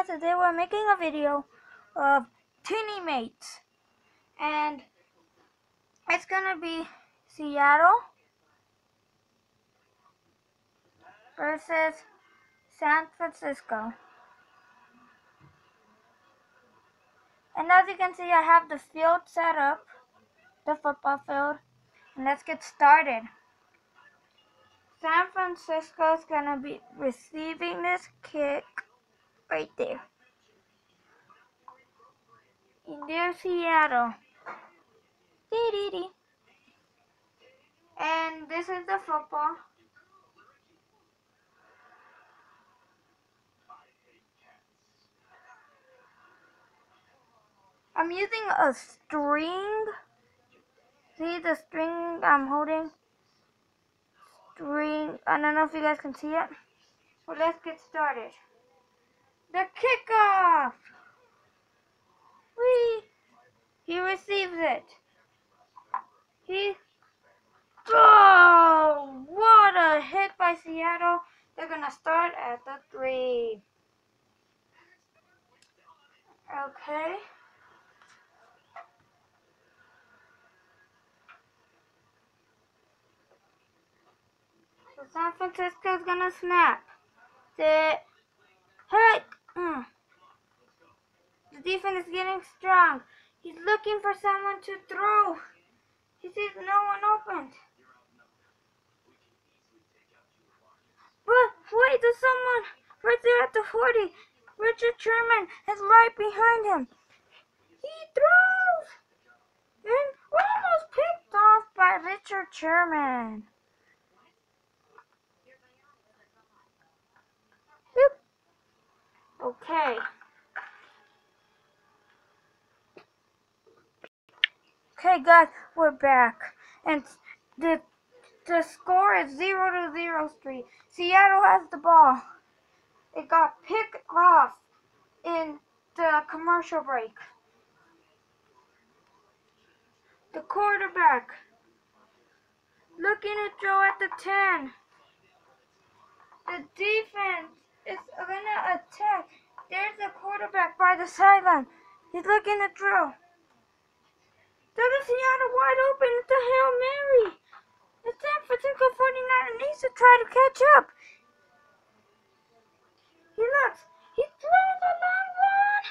guys, today we're making a video of Teenymates. And it's gonna be Seattle versus San Francisco. And as you can see, I have the field set up, the football field. And let's get started. San Francisco is gonna be receiving this kick right there. And there's Seattle. Dee dee dee. And this is the football. I'm using a string. See the string I'm holding? String. I don't know if you guys can see it. Well, let's get started. The kickoff! Whee! He receives it. He. Oh! What a hit by Seattle. They're going to start at the three. Okay. So San Francisco's gonna snap. The heck. The defense is getting strong. He's looking for someone to throw. He sees no one open. But wait, there's someone right there at the 40. Richard Sherman is right behind him. He throws! And almost picked off by Richard Sherman. Okay. Okay, guys, we're back, and the the score is zero to zero street. Seattle has the ball. It got picked off in the commercial break. The quarterback looking to throw at the ten. The defense is gonna attack. There's a quarterback by the sideline. He's looking to throw. There's a Seattle wide open. It's a Hail Mary. The San Francisco 49er needs to try to catch up. He looks. He's throwing the long one.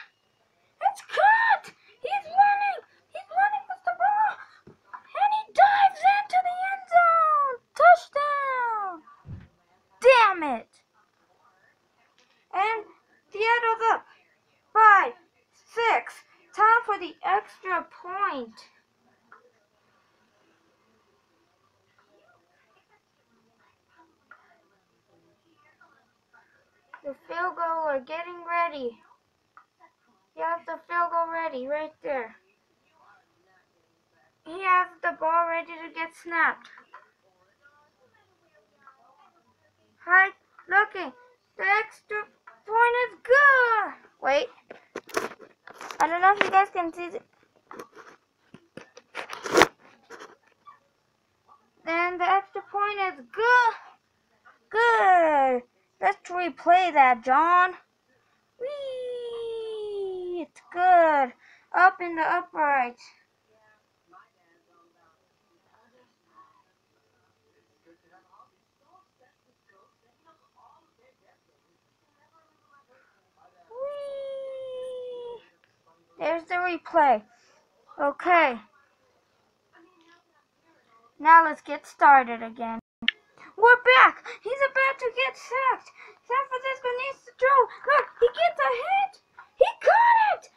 It's caught. He's running. He's running with the ball. And he dives into the end zone. Touchdown. Damn it. And Seattle's up by six. Time for the extra point. The field goal are getting ready. He has the field goal ready right there. He has the ball ready to get snapped. Hi, looking. The extra point is good. Wait. I don't know if you guys can see it. Then the extra point is good. Good. Let's replay that, John. Whee! It's good. Up in the upright. There's the replay. Okay. Now let's get started again. We're back. He's about to get sacked. San Francisco needs to throw. Look, he gets a hit. He caught it.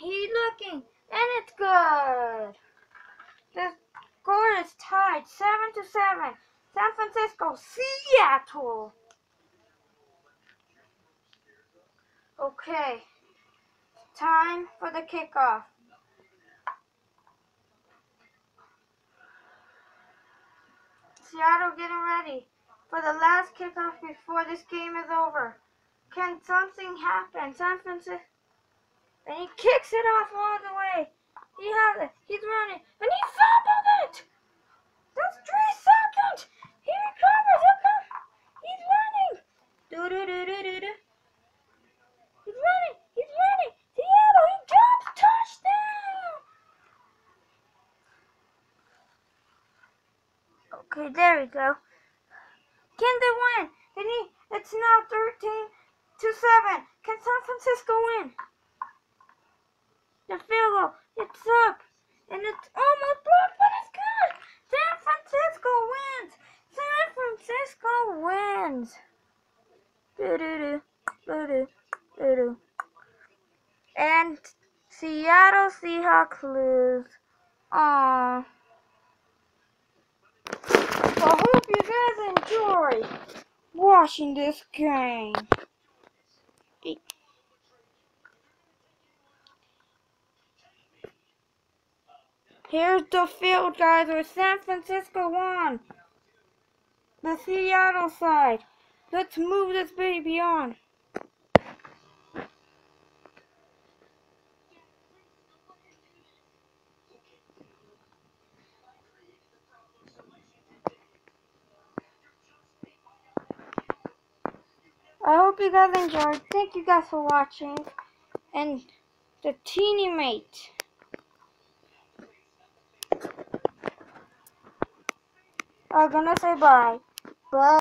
He's looking, and it's good. The score is tied, seven to seven. San Francisco, Seattle. Okay, time for the kickoff. Seattle getting ready for the last kickoff before this game is over. Can something happen? San Francisco. And he kicks it off all the way. He has it. He's running. And he fumbled it! That's three seconds! He recovers. He's running. Do do do do do do. He's running. He's running. He jumps. Touchdown! Okay, there we go. Can they win? Can he? It's now 13 to 7. Can San Francisco win? The field goal. It's up. And it's oh, almost blocked, but it's good. San Francisco wins. San Francisco wins. Doo-doo-doo. Doo-doo. Doo-doo. And Seattle Seahawks lose. Aww. I hope you guys enjoy watching this game. Here's the field, guys, where San Francisco won. The Seattle side. Let's move this baby on. I hope you guys enjoyed. Thank you guys for watching. And the Teenymate. I'm gonna say bye. Bye.